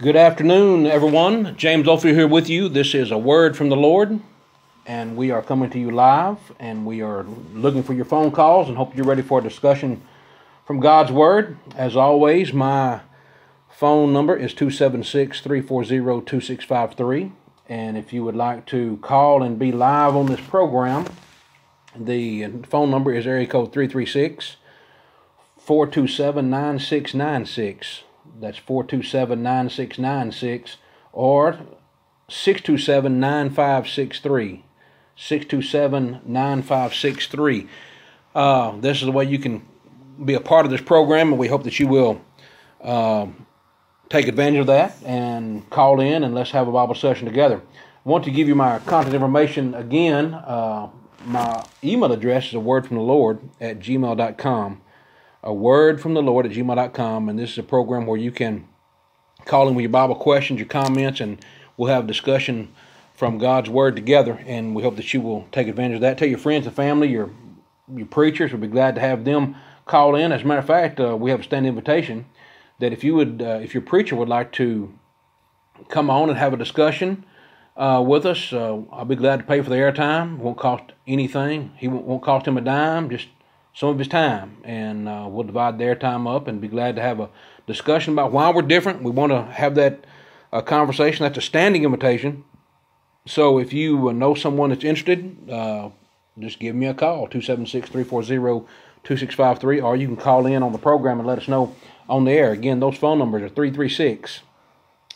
Good afternoon, everyone. James Oldfield here with you. This is a word from the Lord, and we are coming to you live, and we are looking for your phone calls and hope you're ready for a discussion from God's Word. As always, my phone number is 276 340 2653. And if you would like to call and be live on this program, the phone number is area code 336 427 9696. That's 427 9696 or 627 9563. 627 9563. Uh, this is the way you can be a part of this program, and we hope that you will uh, take advantage of that and call in and let's have a Bible session together. I want to give you my contact information again. Uh, my email address is a word from the Lord at gmail.com a word from the Lord at gmail.com. And this is a program where you can call in with your Bible questions, your comments, and we'll have discussion from God's Word together. And we hope that you will take advantage of that. Tell your friends and family, your your preachers. We'll be glad to have them call in. As a matter of fact, uh, we have a stand invitation that if you would, uh, if your preacher would like to come on and have a discussion uh, with us, uh, I'll be glad to pay for the airtime. Won't cost anything. He won't, won't cost him a dime. Just some of his time, and uh, we'll divide their time up and be glad to have a discussion about why we're different. We want to have that uh, conversation. That's a standing invitation. So if you know someone that's interested, uh, just give me a call 276 340 2653, or you can call in on the program and let us know on the air. Again, those phone numbers are 336.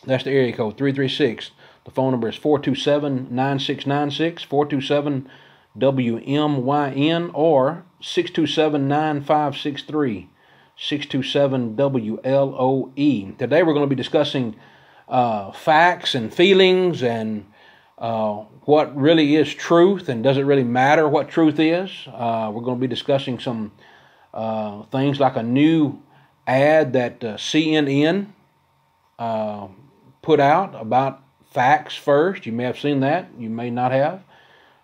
That's the area code 336. The phone number is 427 9696, 427 WMYN, or 627 9563. 627 WLOE. Today we're going to be discussing uh, facts and feelings and uh, what really is truth and does it really matter what truth is. Uh, we're going to be discussing some uh, things like a new ad that uh, CNN uh, put out about facts first. You may have seen that, you may not have.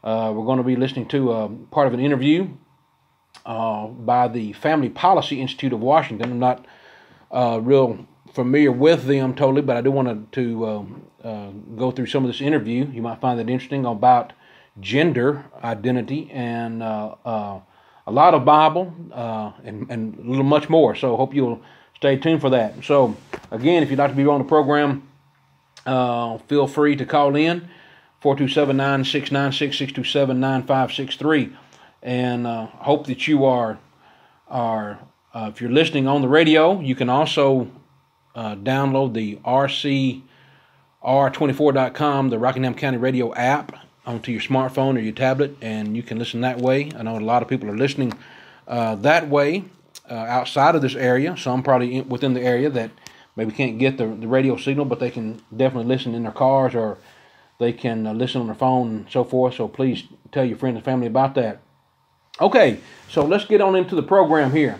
We're going to be listening to part of an interview uh, by the Family Policy Institute of Washington. I'm not uh, real familiar with them totally, but I do want to um, uh, go through some of this interview. You might find that interesting about gender identity and uh, uh, a lot of Bible and, and a little much more. So hope you'll stay tuned for that. So again, if you'd like to be on the program, feel free to call in 427 9696 627 9563 and uh, hope that you are are uh, if you're listening on the radio, you can also uh, download the RCR24.com, the Rockingham County Radio app, onto your smartphone or your tablet, and you can listen that way. I know a lot of people are listening uh, that way uh, outside of this area. Some probably in, within the area that maybe can't get the, the radio signal, but they can definitely listen in their cars or they can uh, listen on their phone and so forth. So please tell your friends and family about that. Okay, so let's get on into the program here.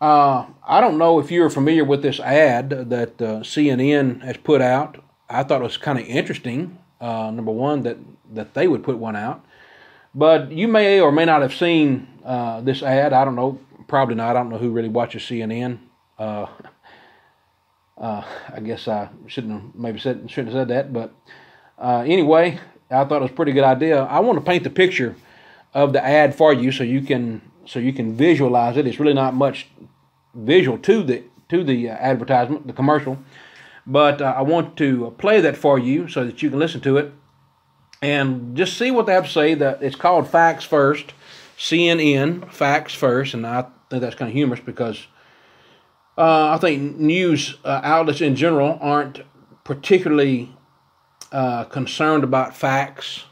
Uh, I don't know if you're familiar with this ad that uh, CNN has put out. I thought it was kind of interesting. Uh, number one, that that they would put one out, but you may or may not have seen uh, this ad. I don't know. Probably not. I don't know who really watches CNN. Uh, uh, I guess I shouldn't have maybe said shouldn't have said that, but anyway, I thought it was a pretty good idea. I want to paint the picture of the ad for you so you can so you can visualize it. It's really not much visual to the to the uh, advertisement, the commercial, but uh, I want to play that for you so that you can listen to it and just see what they have to say. That it's called Facts First, CNN Facts First, and I think that's kind of humorous because uh, I think news uh, outlets in general aren't particularly uh, concerned about facts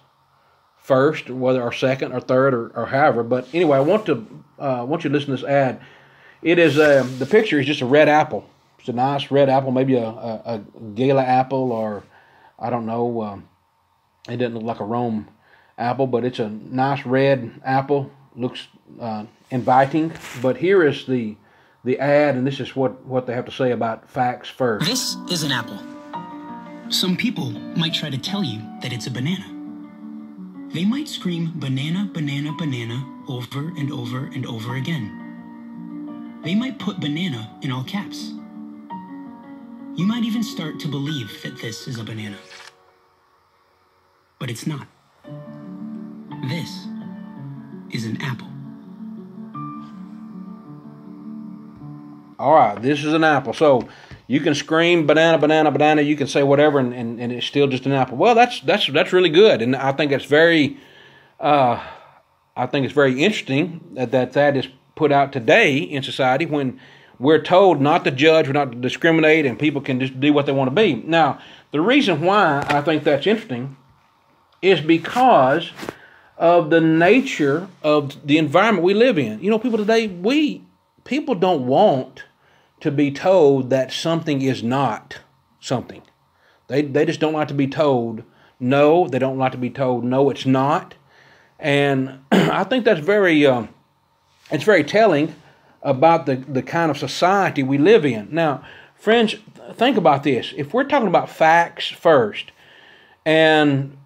first, whether or second or third or, or however. But anyway, I want to uh, want you to listen to this ad. It is uh, the picture is just a red apple. It's a nice red apple, maybe a, a, a gala apple or I don't know. Um, it doesn't look like a Rome apple, but it's a nice red apple. Looks uh, inviting. But here is the the ad, and this is what what they have to say about facts first. This is an apple. Some people might try to tell you that it's a banana. They might scream banana, banana, banana over and over and over again. They might put banana in all caps. You might even start to believe that this is a banana. But it's not. This is an apple. All right, this is an apple. So you can scream banana, banana, banana. You can say whatever, and, and, and it's still just an apple. Well, that's that's that's really good, and I think it's very, uh, I think it's very interesting that, that that is put out today in society when we're told not to judge, we're not to discriminate, and people can just do what they want to be. Now, the reason why I think that's interesting is because of the nature of the environment we live in. You know, people today, we people don't want to be told that something is not something. They they just don't like to be told no. They don't like to be told no, it's not. And I think that's very um, it's very telling about the the kind of society we live in. Now, friends, think about this. If we're talking about facts first, and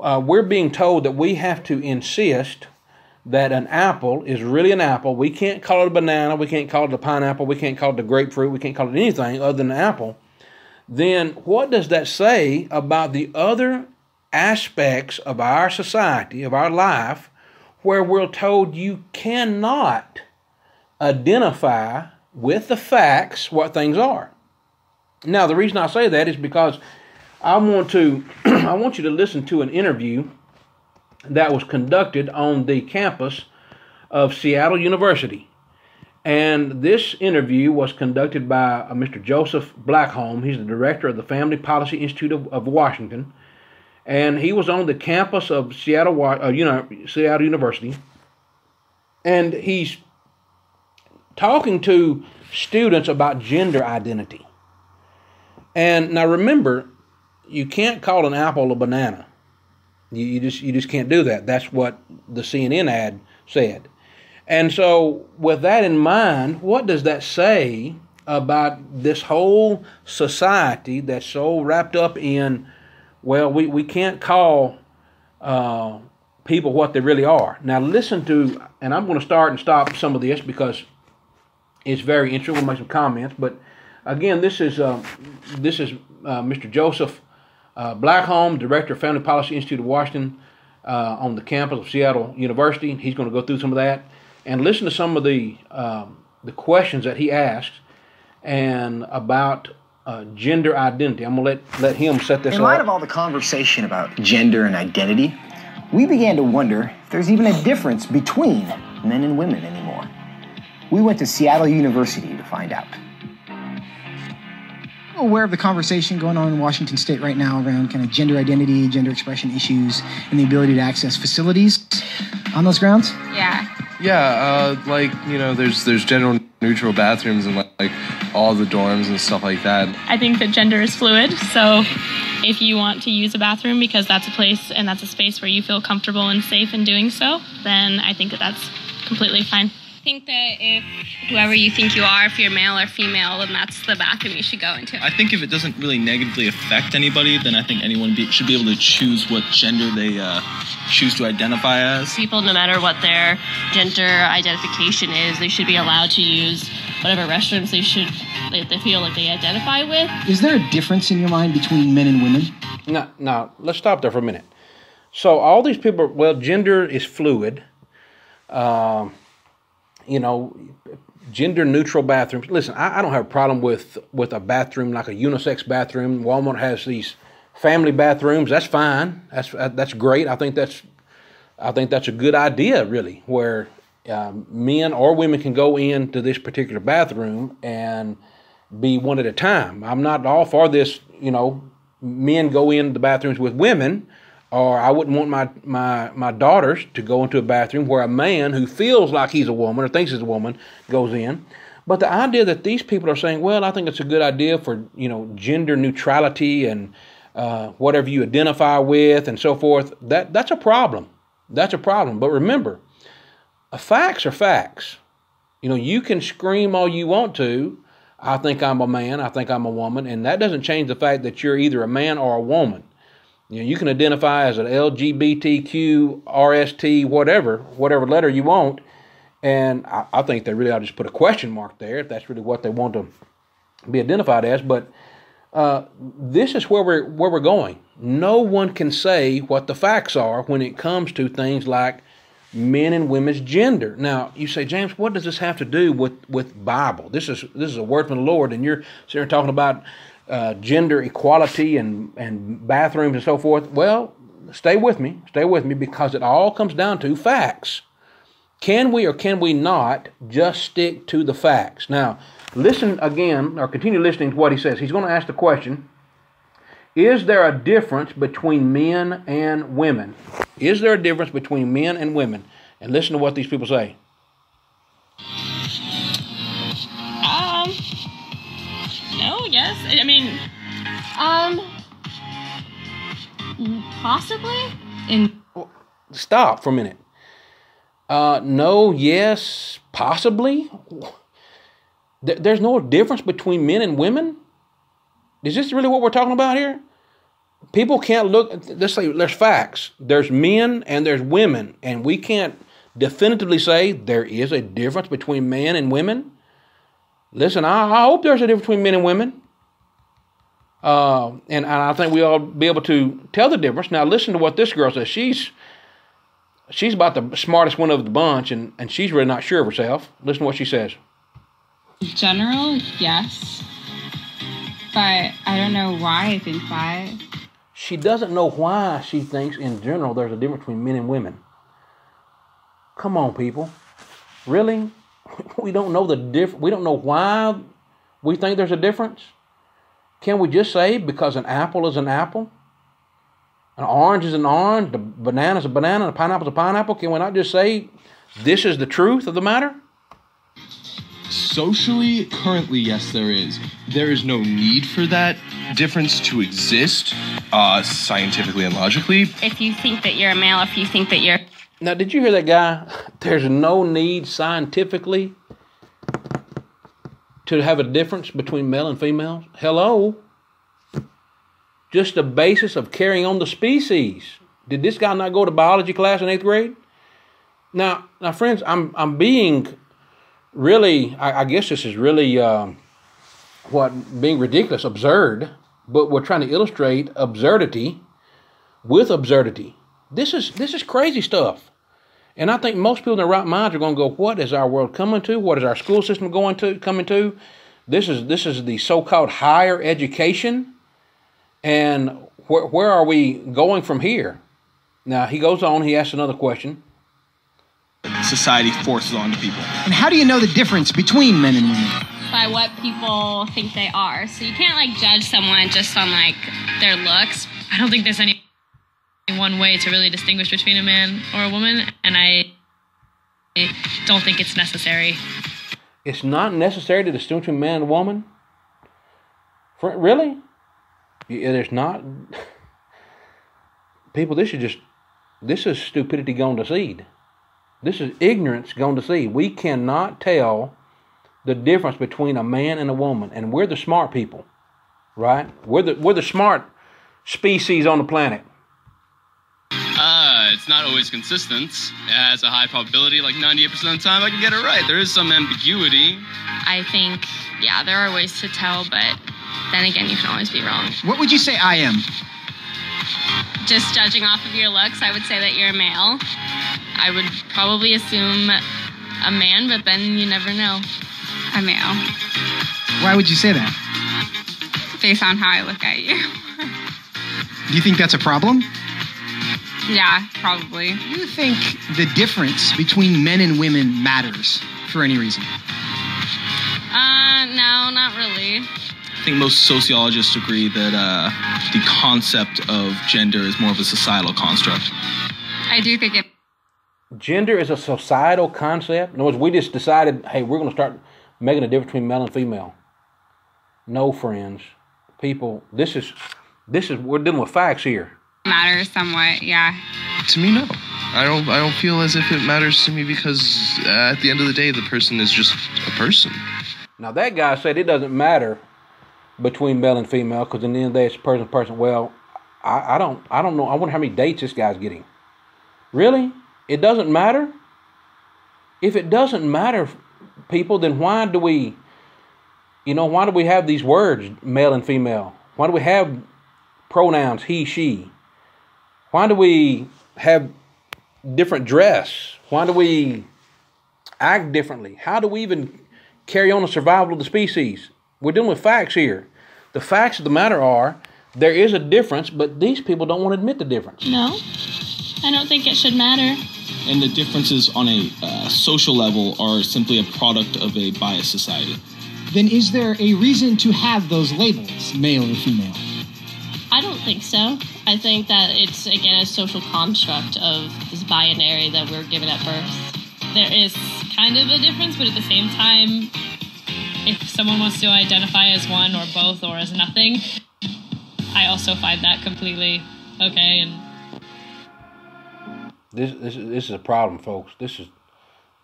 uh, we're being told that we have to insist that an apple is really an apple. We can't call it a banana. We can't call it a pineapple. We can't call it a grapefruit. We can't call it anything other than an apple. Then what does that say about the other aspects of our society, of our life, where we're told you cannot identify with the facts what things are? Now, the reason I say that is because I want to I want you to listen to an interview that was conducted on the campus of Seattle University. And this interview was conducted by uh, Mr. Joseph Backholm. He's the director of the Family Policy Institute of, of Washington. And he was on the campus of Seattle, uh, you know, Seattle University. And he's talking to students about gender identity. And now remember, you can't call an apple a banana. You, you just you just can't do that. That's what the CNN ad said. And so, with that in mind, what does that say about this whole society that's so wrapped up in, well, we, we can't call uh, people what they really are? Now, listen to, and I'm going to start and stop some of this because it's very interesting. We'll make some comments, but again, this is uh, this is uh, Mr. Joseph uh, Backholm, Director of Family Policy Institute of Washington uh, on the campus of Seattle University. He's going to go through some of that and listen to some of the um, the questions that he asks and about uh, gender identity. I'm going to let, let him set this In up. light of all the conversation about gender and identity, we began to wonder if there's even a difference between men and women anymore. We went to Seattle University to find out aware of the conversation going on in Washington State right now around kind of gender identity, gender expression issues, and the ability to access facilities on those grounds? Yeah. Yeah, uh, like you know, there's there's general neutral bathrooms and like, like all the dorms and stuff like that. I think that gender is fluid, so if you want to use a bathroom because that's a place and that's a space where you feel comfortable and safe in doing so, then I think that that's completely fine think that if whoever you think you are, if you're male or female, then that's the bathroom you should go into. I think if it doesn't really negatively affect anybody, then I think anyone be, should be able to choose what gender they uh, choose to identify as. People, no matter what their gender identification is, they should be allowed to use whatever restrooms they should they, they feel like they identify with. Is there a difference in your mind between men and women? Now, now let's stop there for a minute. So all these people, well, gender is fluid. Um, you know, gender neutral bathrooms. Listen, I, I, don't have a problem with with a bathroom like a unisex bathroom. Walmart has these family bathrooms. That's fine. That's that's great. I think that's I think that's a good idea, really, where uh, men or women can go into this particular bathroom and be one at a time. I'm not all for this. You know, men go in the bathrooms with women or I wouldn't want my, my, my daughters to go into a bathroom where a man who feels like he's a woman or thinks he's a woman goes in. But the idea that these people are saying, well, I think it's a good idea for you know gender neutrality and uh, whatever you identify with and so forth, that that's a problem. That's a problem. But remember, facts are facts. You know, you can scream all you want to. I think I'm a man. I think I'm a woman, and that doesn't change the fact that you're either a man or a woman. You know, you can identify as an LGBTQ, RST, whatever, whatever letter you want. And I, I think they really ought to just put a question mark there if that's really what they want to be identified as. But uh, this is where we're where we're going. No one can say what the facts are when it comes to things like men and women's gender. Now, you say, James, what does this have to do with with Bible? This is this is a word from the Lord, and you're sitting here talking about uh, gender equality and and bathrooms and so forth. Well, stay with me, stay with me, because it all comes down to facts. Can we or can we not just stick to the facts? Now, listen again, or continue listening to what he says. He's going to ask the question Is there a difference between men and women? Is there a difference between men and women? And listen to what these people say. No, yes. I mean, Um, possibly. In Stop for a minute. Uh, no, yes, possibly. There's no difference between men and women. Is this really what we're talking about here? People can't look. Let's say there's facts. There's men and there's women, and we can't definitively say there is a difference between men and women. Listen, I, I hope there's a difference between men and women. Uh, and, and I think we all be able to tell the difference. Now, listen to what this girl says. She's she's about the smartest one of the bunch, and, and she's really not sure of herself. Listen to what she says. General, yes. But I don't know why I think that. She doesn't know why she thinks, in general, there's a difference between men and women. Come on, people. Really? We don't know the diff. We don't know why we think there's a difference. Can we just say because an apple is an apple, an orange is an orange, the banana is a banana, and a pineapple is a pineapple? Can we not just say this is the truth of the matter? Socially, currently, yes, there is. There is no need for that difference to exist, uh, scientifically and logically. If you think that you're a male, if you think that you're Now, did you hear that guy? There's no need scientifically to have a difference between male and female. Hello? Just the basis of carrying on the species. Did this guy not go to biology class in eighth grade? Now, now, friends, I'm I'm being really. I, I guess this is really um, what being ridiculous, absurd. But we're trying to illustrate absurdity with absurdity. This is this is crazy stuff. And I think most people in their right minds are going to go, "What is our world coming to? What is our school system going to coming to? This is this is the so-called higher education, and where where are we going from here?" Now he goes on. He asks another question. Society forces onto people. And how do you know the difference between men and women? by what people think they are. So you can't like judge someone just on like their looks. I don't think there's any one way to really distinguish between a man or a woman, and I don't think it's necessary. It's not necessary to distinguish between man and woman. For, really? There's not. People, this is just this is stupidity gone to seed. This is ignorance gone to seed. We cannot tell the difference between a man and a woman, and we're the smart people, right? We're the we're the smart species on the planet. It's not always consistent. It has a high probability, like 98% of the time I can get it right. There is some ambiguity. I think, yeah, there are ways to tell, but then again, you can always be wrong. What would you say I am? Just judging off of your looks, I would say that you're a male. I would probably assume a man, but then you never know. A male. Why would you say that? Based on how I look at you. Do you think that's a problem? Yeah, probably. Do you think the difference between men and women matters for any reason? Uh, no, not really. I think most sociologists agree that uh, the concept of gender is more of a societal construct. I do think it. Gender is a societal concept. In other words, we just decided, hey, we're going to start making a difference between male and female. No, friends, people, this is this is we're dealing with facts here. Matters somewhat, yeah. To me, no. I don't. I don't feel as if it matters to me because uh, at the end of the day, the person is just a person. Now that guy said it doesn't matter between male and female because in the end of the day it's person to person. Well, I, I don't I don't know. I wonder how many dates this guy's getting. Really? It doesn't matter? If it doesn't matter, people, then why do we you know, why do we have these words, male and female? Why do we have pronouns he, she? Why do we have different dress? Why do we act differently? How do we even carry on the survival of the species? We're dealing with facts here. The facts of the matter are there is a difference, but these people don't want to admit the difference. No, I don't think it should matter. And the differences on a uh, social level are simply a product of a biased society. Then is there a reason to have those labels, male or female? I don't think so. I think that it's again a social construct of this binary that we're given at birth. There is kind of a difference, but at the same time, if someone wants to identify as one or both or as nothing, I also find that completely okay and This this is this is a problem, folks. This is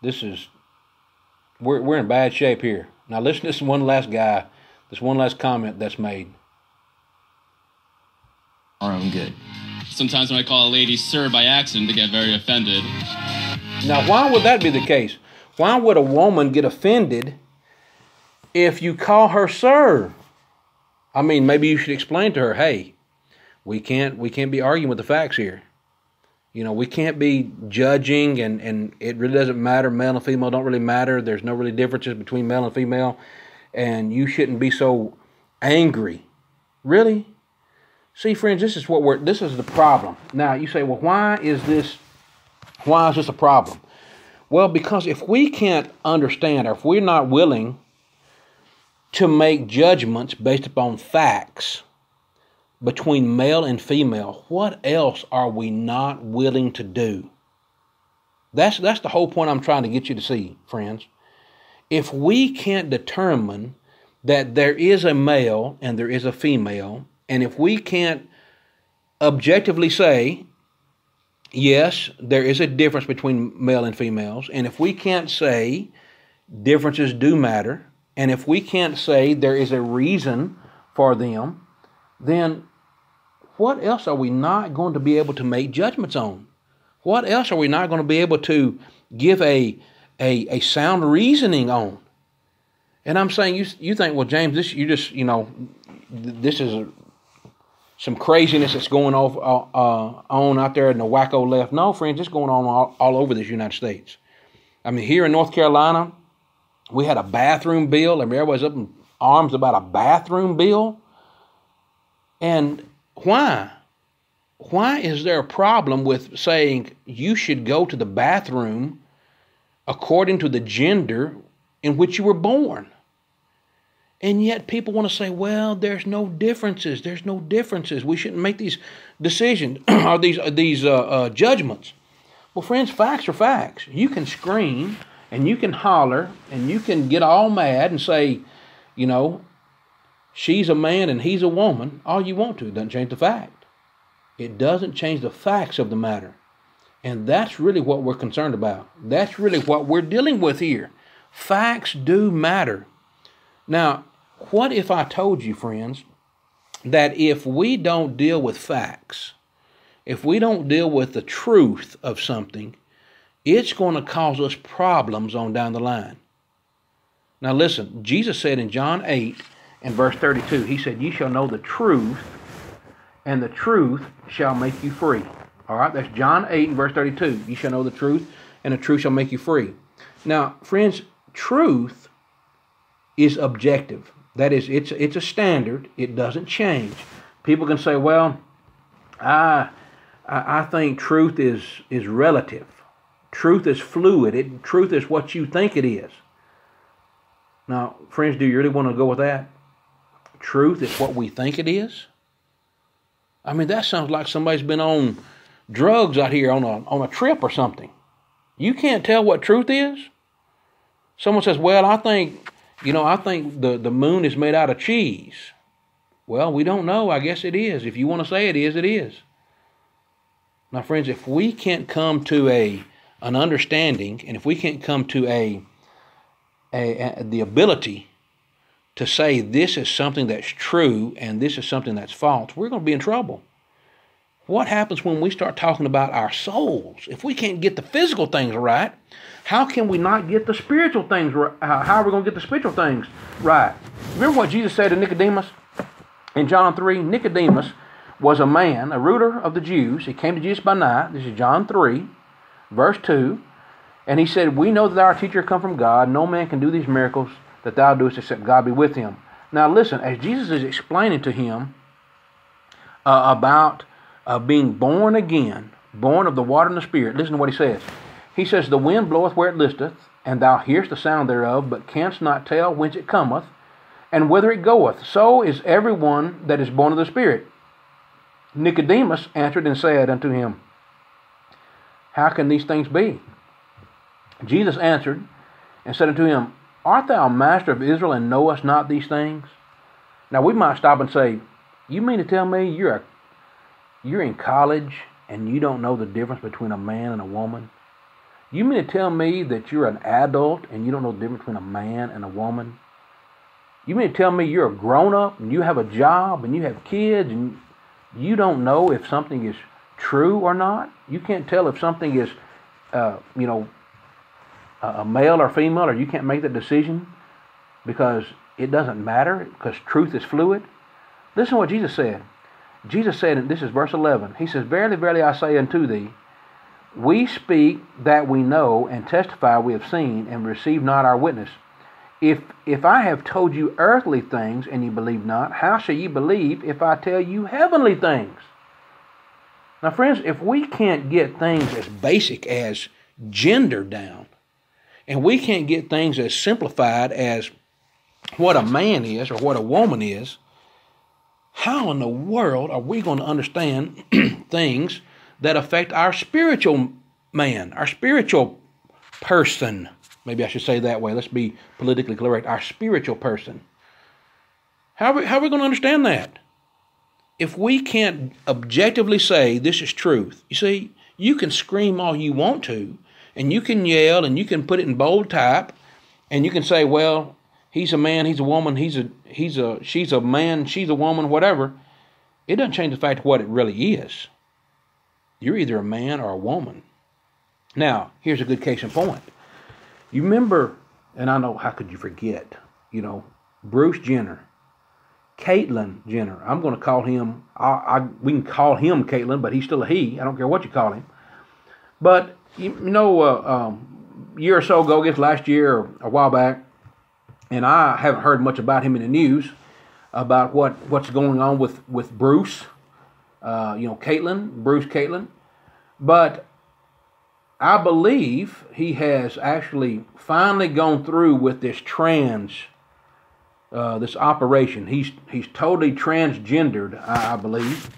this is we're we're in bad shape here. Now listen to this one last guy, this one last comment that's made. Our own good. Sometimes when I call a lady sir by accident, they get very offended. Now, why would that be the case? Why would a woman get offended if you call her sir? I mean, maybe you should explain to her, hey, we can't we can't be arguing with the facts here. You know, we can't be judging and, and it really doesn't matter. Male and female don't really matter. There's no really differences between male and female. And you shouldn't be so angry. Really? See, friends, this is what we're this is the problem. Now you say, well, why is this why is this a problem? Well, because if we can't understand or if we're not willing to make judgments based upon facts between male and female, what else are we not willing to do? That's that's the whole point I'm trying to get you to see, friends. If we can't determine that there is a male and there is a female, and if we can't objectively say yes, there is a difference between male and females. And if we can't say differences do matter, and if we can't say there is a reason for them, then what else are we not going to be able to make judgments on? What else are we not going to be able to give a, a, a sound reasoning on? And I'm saying you you think well James this you just you know this is a, some craziness that's going off uh, uh, on out there in the wacko left. No, friends, it's going on all, all over this United States. I mean, here in North Carolina, we had a bathroom bill. Mean, everybody's up in arms about a bathroom bill. And why? Why is there a problem with saying you should go to the bathroom according to the gender in which you were born? And yet people want to say, well, there's no differences. There's no differences. We shouldn't make these decisions or these, these uh, uh, judgments. Well, friends, facts are facts. You can scream and you can holler and you can get all mad and say, you know, she's a man and he's a woman. All you want to. It doesn't change the fact. It doesn't change the facts of the matter. And that's really what we're concerned about. That's really what we're dealing with here. Facts do matter. Now, what if I told you, friends, that if we don't deal with facts, if we don't deal with the truth of something, it's going to cause us problems on down the line. Now, listen, Jesus said in John 8 and verse 32, He said, Ye shall know the truth, and the truth shall make you free. All right, that's John 8 and verse 32. You shall know the truth, and the truth shall make you free. Now, friends, truth is objective. That is, it's it's a standard. It doesn't change. People can say, "Well, I I think truth is is relative. Truth is fluid. It, truth is what you think it is." Now, friends, do you really want to go with that? Truth is what we think it is. I mean, that sounds like somebody's been on drugs out here on a on a trip or something. You can't tell what truth is. Someone says, "Well, I think." You know, I think the, the moon is made out of cheese. Well, we don't know. I guess it is. If you want to say it is, it is. Now, friends, if we can't come to a an understanding, and if we can't come to a, a, a the ability to say this is something that's true and this is something that's false, we're going to be in trouble. What happens when we start talking about our souls? If we can't get the physical things right, how can we not get the spiritual things right? How are we going to get the spiritual things right? Remember what Jesus said to Nicodemus? In John 3, Nicodemus was a man, a ruler of the Jews. He came to Jesus by night. This is John 3, verse 2. And he said, We know that our teacher come from God. No man can do these miracles that thou doest except God be with him. Now listen, as Jesus is explaining to him uh, about uh, being born again, born of the water and the Spirit, listen to what he says. He says, The wind bloweth where it listeth, and thou hearest the sound thereof, but canst not tell whence it cometh, and whither it goeth. So is every one that is born of the Spirit. Nicodemus answered and said unto him, How can these things be? Jesus answered and said unto him, Art thou master of Israel and knowest not these things? Now we might stop and say, You mean to tell me you're a, you're in college and you don't know the difference between a man and a woman? You mean to tell me that you're an adult and you don't know the difference between a man and a woman? You mean to tell me you're a grown up and you have a job and you have kids and you don't know if something is true or not? You can't tell if something is, uh, you know, a male or female, or you can't make the decision because it doesn't matter because truth is fluid. Listen to what Jesus said. Jesus said, and this is verse 11, He says, Verily, verily, I say unto thee, we speak that we know and testify we have seen and receive not our witness. If, if I have told you earthly things and you believe not, how shall you believe if I tell you heavenly things? Now, friends, if we can't get things as basic as gender down, and we can't get things as simplified as what a man is or what a woman is, how in the world are we going to understand things that affect our spiritual man, our spiritual person? Maybe I should say that way. Let's be politically correct. Our spiritual person. How are we, how are we going to understand that? If we can't objectively say this is truth, you see, you can scream all you want to, and you can yell, and you can put it in bold type, and you can say, well, he's a man, he's a woman, he's a he's a she's a man, she's a woman, whatever. It doesn't change the fact of what it really is. You're either a man or a woman. Now, here's a good case in point. You remember, and I know how could you forget, you know, Bruce Jenner, Caitlyn Jenner. I'm going to call him. I, I we can call him Caitlyn, but he's still a he. I don't care what you call him. But you, know, uh, um, a year or so ago, I guess last year or a while back, and I haven't heard much about him in the news about what what's going on with with Bruce. Uh, you know, Caitlyn, Bruce Caitlyn, but I believe he has actually finally gone through with this trans, uh, this operation. He's he's totally transgendered, I, I believe,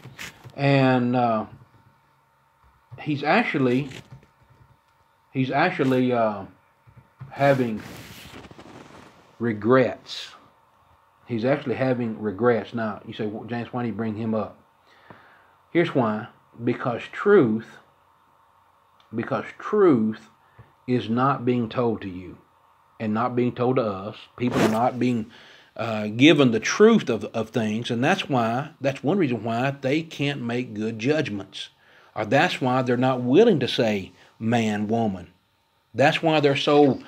and uh, he's actually he's actually uh, having regrets. He's actually having regrets. Now you say, well, James, why do you bring him up? Here's why: because truth because truth is not being told to you and not being told to us. People are not being uh, given the truth of, of things, and that's why, that's one reason why they can't make good judgments. Or that's why they're not willing to say man, woman. That's why they're so,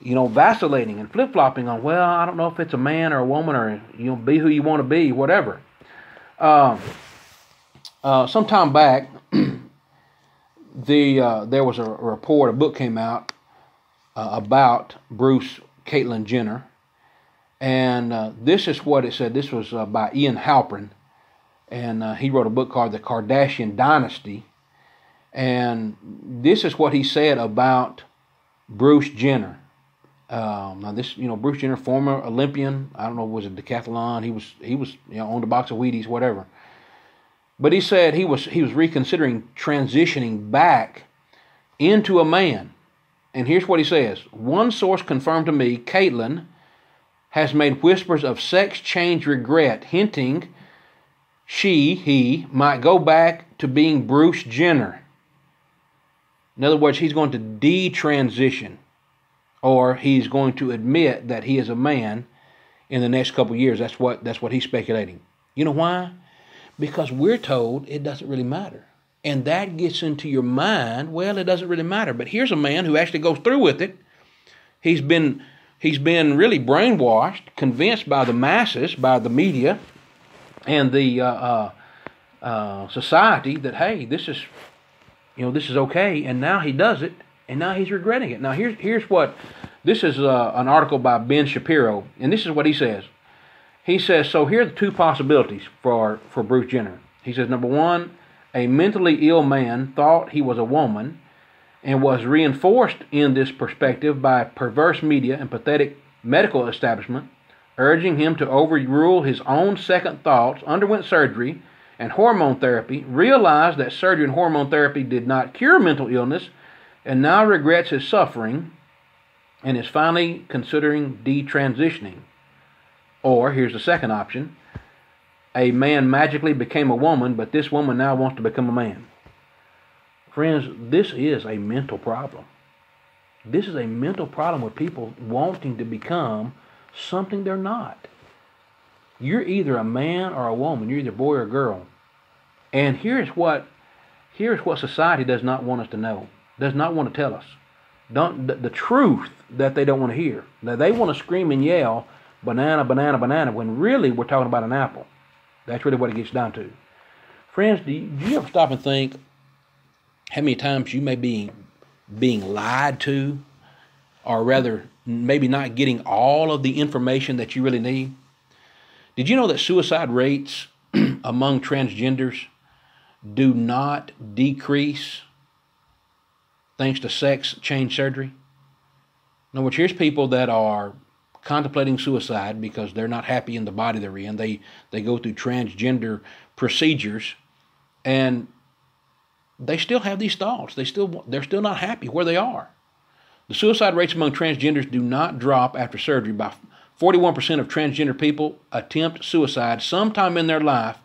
you know, vacillating and flip flopping on, well, I don't know if it's a man or a woman or, you know, be who you want to be, whatever. Um, uh, some time back, the uh, there was a report, a book came out uh, about Bruce Caitlyn Jenner, and uh, this is what it said. This was uh, by Ian Halperin, and uh, he wrote a book called The Kardashian Dynasty, and this is what he said about Bruce Jenner. Um, now this, you know, Bruce Jenner, former Olympian. I don't know, was it decathlon? He was, he was, you know, owned a box of Wheaties, whatever. But he said he was he was reconsidering transitioning back into a man. And here's what he says. One source confirmed to me Caitlyn has made whispers of sex change regret, hinting she, he, might go back to being Bruce Jenner. In other words, he's going to detransition, or he's going to admit that he is a man in the next couple years. That's what that's what he's speculating. You know why? Because we're told it doesn't really matter. And that gets into your mind, well, it doesn't really matter. But here's a man who actually goes through with it. He's been he's been really brainwashed, convinced by the masses, by the media, and the uh, uh, uh, society that hey, this is you know this is okay, and now he does it, and now he's regretting it. Now here's here's what this is uh, an article by Ben Shapiro, and this is what he says. He says so. Here are the two possibilities for for Bruce Jenner. He says number one, a mentally ill man thought he was a woman and was reinforced in this perspective by perverse media and pathetic medical establishment, urging him to overrule his own second thoughts, underwent surgery and hormone therapy, realized that surgery and hormone therapy did not cure mental illness, and now regrets his suffering and is finally considering detransitioning. Or, here's the second option a man magically became a woman, but this woman now wants to become a man. Friends, this is a mental problem. This is a mental problem with people wanting to become something they're not. You're either a man or a woman. You're either boy or girl. And here's what here's what society does not want us to know. Does not want to tell us. Don't the, the truth that they don't want to hear. That they want to scream and yell banana, banana, banana when really we're talking about an apple. That's really what it gets down to. Friends, do you, do you ever stop and think how many times you may be being lied to, or rather, maybe not getting all of the information that you really need? Did you know that suicide rates among transgenders do not decrease thanks to sex change surgery? In other words, here's people that are contemplating suicide because they're not happy in the body they're in. They they go through transgender procedures, and they still have these thoughts. They still they're still not happy where they are. The suicide rates among transgenders do not drop after surgery. By 41% of transgender people attempt suicide sometime in their life.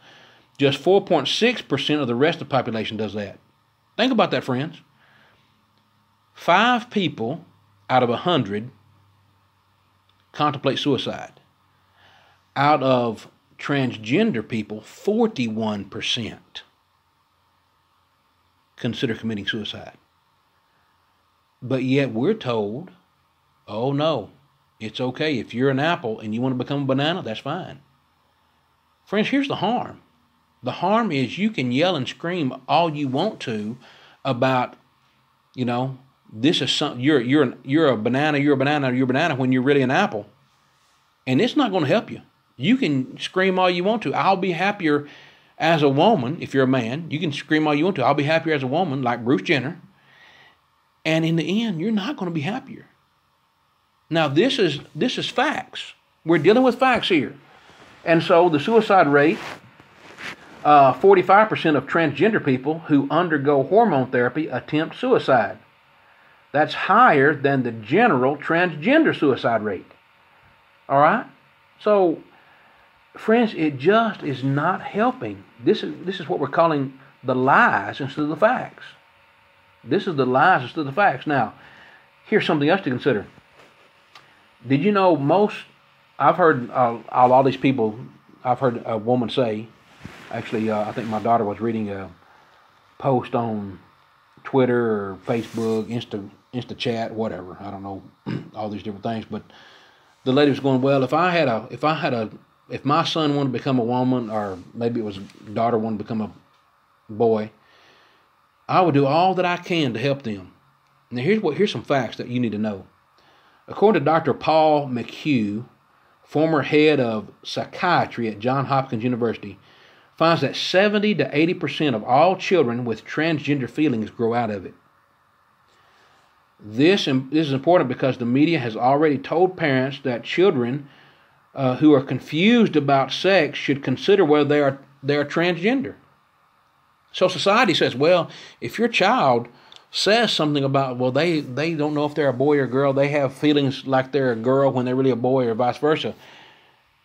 Just 4.6% of the rest of the population does that. Think about that, friends. Five people out of a hundred contemplate suicide. Out of transgender people, 41% consider committing suicide. But yet we're told, oh no, it's okay. If you're an apple and you want to become a banana, that's fine. Friends, here's the harm. The harm is you can yell and scream all you want to about, you know, this is something you're you're you're a banana, you're a banana, you're a banana when you're really an apple. And it's not going to help you. You can scream all you want to. I'll be happier as a woman, if you're a man, you can scream all you want to. I'll be happier as a woman, like Bruce Jenner. And in the end, you're not going to be happier. Now, this is this is facts. We're dealing with facts here. And so the suicide rate, uh, 45% of transgender people who undergo hormone therapy attempt suicide. That's higher than the general transgender suicide rate. All right? So friends, it just is not helping. This is this is what we're calling the lies instead of the facts. This is the lies instead of the facts. Now, here's something else to consider. Did you know most? I've heard uh, all these people. I've heard a woman say. Actually, uh, I think my daughter was reading a post on Twitter or Facebook, Insta, Insta chat, whatever. I don't know all these different things, but the lady was going, "Well, if I had a if I had a if my son wanted to become a woman, or maybe it was daughter wanted to become a boy, I would do all that I can to help them. Now, here's what here's some facts that you need to know. According to Dr. Paul McHugh, former head of psychiatry at Johns Hopkins University, finds that 70 to 80 percent of all children with transgender feelings grow out of it. This, this is important because the media has already told parents that children uh, who are confused about sex should consider whether they are they are transgender. So society says, well, if your child says something about well they they don't know if they're a boy or a girl, they have feelings like they're a girl when they're really a boy or vice versa.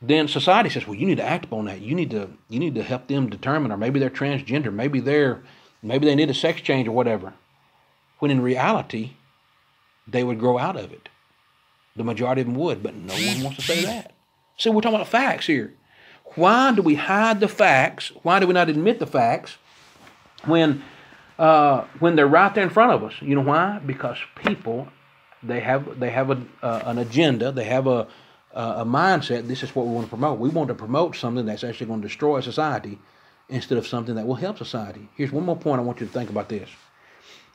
Then society says, well, you need to act upon that. You need to you need to help them determine, or maybe they're transgender, maybe they're maybe they need a sex change or whatever. When in reality, they would grow out of it. The majority of them would, but no one wants to say that. See, we're talking about facts here. Why do we hide the facts? Why do we not admit the facts when uh, when they're right there in front of us? You know why? Because people they have they have a, uh, an agenda. They have a a mindset. This is what we want to promote. We want to promote something that's actually going to destroy society instead of something that will help society. Here's one more point I want you to think about this.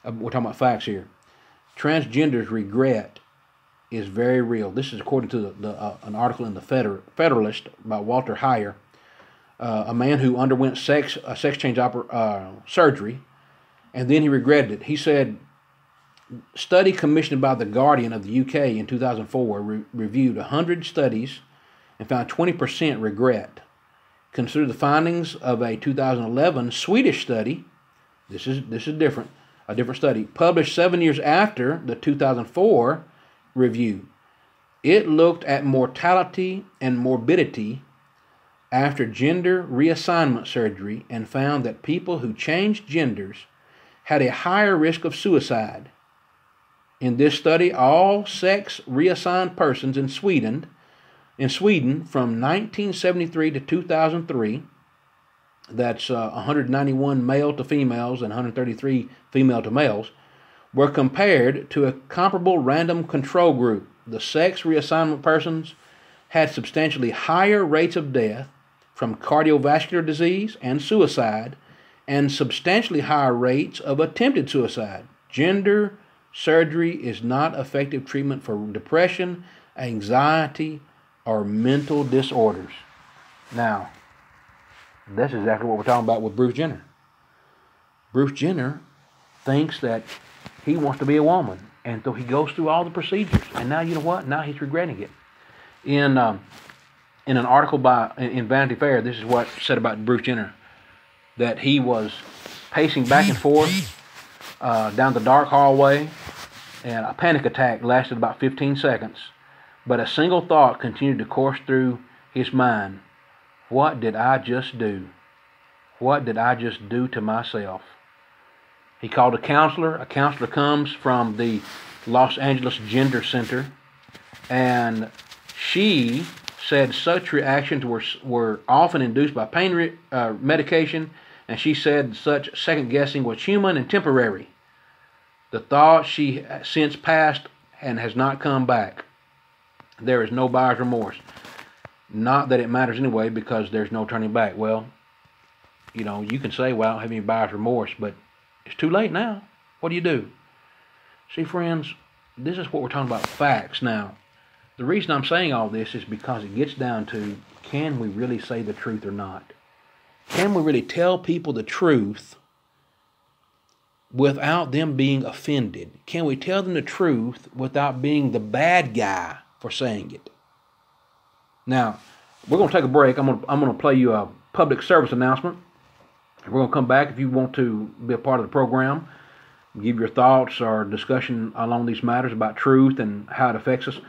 Uh, we're talking about facts here. Transgenders' regret is very real. This is according to the, the uh, an article in the Feder- Federalist by Walter Heyer, uh, a man who underwent sex a sex change oper- uh, surgery, and then he regretted it. He said, study commissioned by the Guardian of the UK in 2004 re- reviewed 100 studies and found 20% regret. Consider the findings of a 2011 Swedish study. This is this is different, a different study published seven years after the 2004 review. It looked at mortality and morbidity after gender reassignment surgery and found that people who changed genders had a higher risk of suicide. In this study, all sex reassigned persons in Sweden, in Sweden from 1973 to 2003, that's uh, 191 male to females and 133 female to males, were compared to a comparable random control group. The sex reassignment persons had substantially higher rates of death from cardiovascular disease and suicide, and substantially higher rates of attempted suicide. Gender surgery is not effective treatment for depression, anxiety, or mental disorders. Now, that's exactly what we're talking about with Bruce Jenner. Bruce Jenner thinks that he wants to be a woman, and so he goes through all the procedures. And now you know what? Now he's regretting it. In um, in an article by in Vanity Fair, this is what said about Bruce Jenner that he was pacing back and forth uh, down the dark hallway, and a panic attack lasted about 15 seconds. But a single thought continued to course through his mind What did I just do? What did I just do to myself? He called a counselor. A counselor comes from the Los Angeles Gender Center, and she said such reactions were were often induced by pain re, uh, medication, and she said such second guessing was human and temporary. The thought she since passed and has not come back. There is no buyer's remorse. Not that it matters anyway, because there's no turning back. Well, you know, you can say, well, I don't have any buyer's remorse, but it's too late now. What do you do? See, friends, this is what we're talking about facts now. The reason I'm saying all this is because it gets down to can we really say the truth or not? Can we really tell people the truth without them being offended? Can we tell them the truth without being the bad guy for saying it? Now, we're going to take a break. I'm going to, I'm going to play you a public service announcement. We're going to come back if you want to be a part of the program, give your thoughts or discussion along these matters about truth and how it affects us.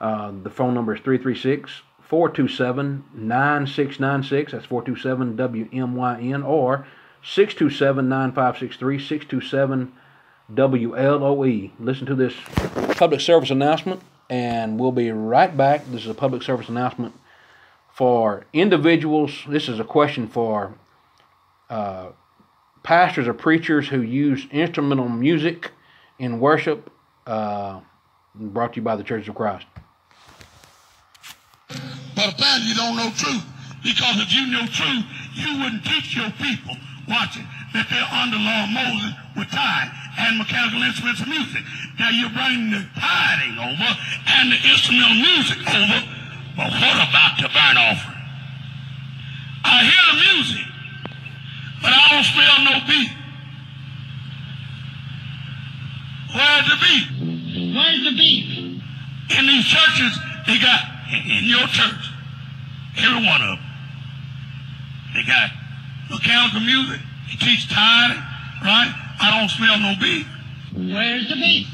Uh, the phone number is 336 427 9696. That's 427 WMYN or 627 9563 627 WLOE. Listen to this public service announcement, and we'll be right back. This is a public service announcement for individuals. This is a question for uh, pastors or preachers who use instrumental music in worship. Uh, brought to you by the Church of Christ. But apparently you don't know truth. Because if you knew truth, you wouldn't teach your people, watch it, that they're under law of Moses with tithe and mechanical instruments of music. Now you bring the tithing over and the instrumental music over, but what about the burnt offering? I hear the music, but I don't smell no beat. Where's the beat? Where's the beat? In these churches, they got, in your church, every one of them, they got mechanical music, they teach tithing, right? I don't smell no beat. Where's the beat?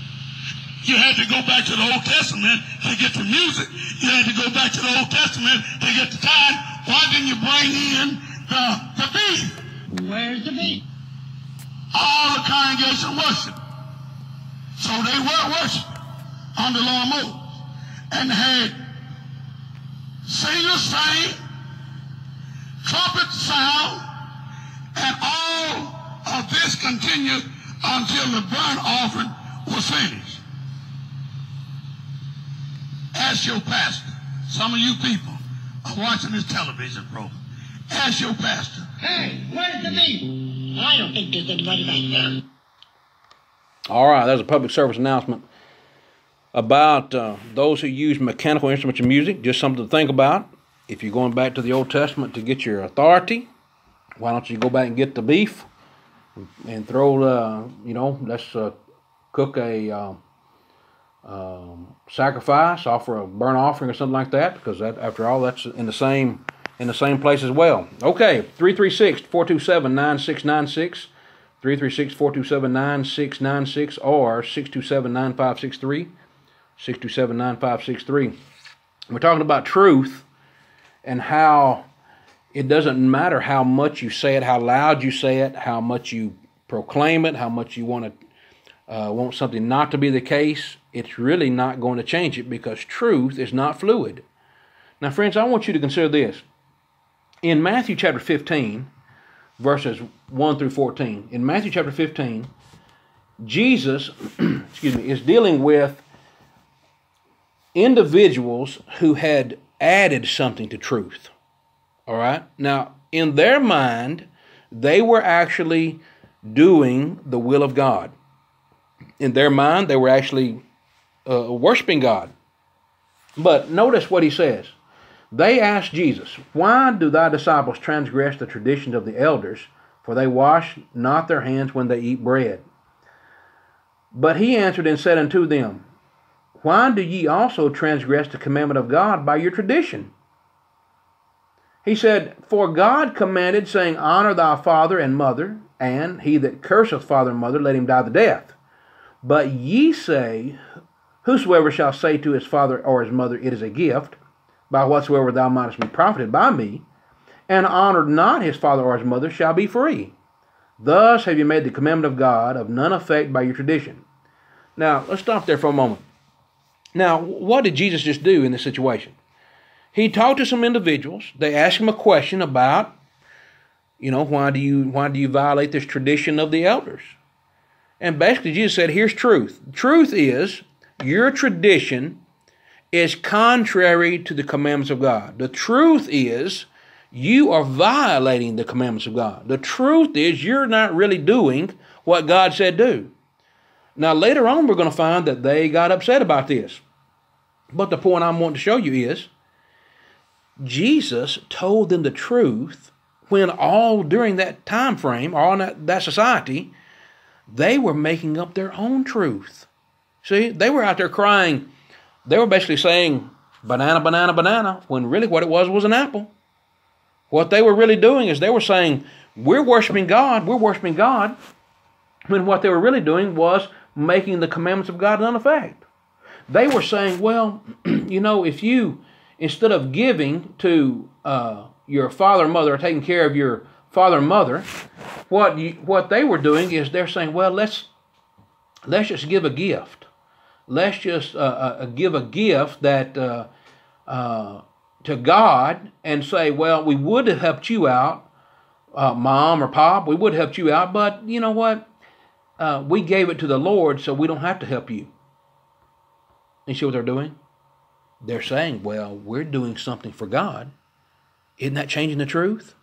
You had to go back to the Old Testament to get the music. You had to go back to the Old Testament to get the tithe. Why didn't you bring in the, the beat? Where's the beat? All the congregation worship. So they were worshiping on the of Moses. And had singers sing, trumpet sound, and all of this continued until the burnt offering was finished. Ask your pastor. some of you people are watching this television program. Ask your pastor. Hey, where's the meat? I don't think there's anybody back there. All right, there's a public service announcement about uh, those who use mechanical instruments in music. Just something to think about. If you're going back to the Old Testament to get your authority, why don't you go back and get the beef and throw, uh, you know, let's uh, cook a um, um, sacrifice, offer a burnt offering or something like that, because that, after all, that's in the same in the same place as well. Okay, 336 427 9696. 336 427 9696 or 627 9563. 627 9563. We're talking about truth and how it doesn't matter how much you say it, how loud you say it, how much you proclaim it, how much you want to uh, want something not to be the case. It's really not going to change it because truth is not fluid. Now, friends, I want you to consider this. In Matthew chapter 15, verses 1 through 14, in Matthew chapter 15, Jesus, excuse me, is dealing with individuals who had added something to truth. All right? Now, in their mind, they were actually doing the will of God. In their mind, they were actually uh, worshiping God. But notice what he says. They asked Jesus, Why do thy disciples transgress the traditions of the elders? For they wash not their hands when they eat bread. But he answered and said unto them, Why do ye also transgress the commandment of God by your tradition? He said, For God commanded, saying, Honor thy father and mother, and he that curseth father and mother, let him die the death. But ye say, Whosoever shall say to his father or his mother, It is a gift, by whatsoever thou mightest be profited by me, and honor not his father or his mother, shall be free. Thus have you made the commandment of God of none effect by your tradition. Now, let's stop there for a moment. Now, what did Jesus just do in this situation? He talked to some individuals. They asked him a question about, you know, why do you why do you violate this tradition of the elders? And basically, Jesus said, here's truth. Truth is your tradition is contrary to the commandments of God. The truth is you are violating the commandments of God. The truth is you're not really doing what God said do. Now, later on, we're going to find that they got upset about this. But the point I'm wanting to show you is Jesus told them the truth when all during that time frame, all that, that society, they were making up their own truth. See, they were out there crying. They were basically saying, banana, banana, banana, when really what it was was an apple. What they were really doing is they were saying, we're worshiping God, we're worshiping God, when what they were really doing was making the commandments of God none effect. They were saying, well, you know, if you, instead of giving to uh, your father and mother, or taking care of your father and mother, what you, what they were doing is they're saying, well, let's let's just give a gift. Let's just uh, uh, give a gift that uh, uh to God and say, well, we would have helped you out, uh, mom or pop. We would have helped you out, but you know what? Uh, we gave it to the Lord, so we don't have to help you. You see what they're doing? They're saying, well, we're doing something for God. Isn't that changing the truth?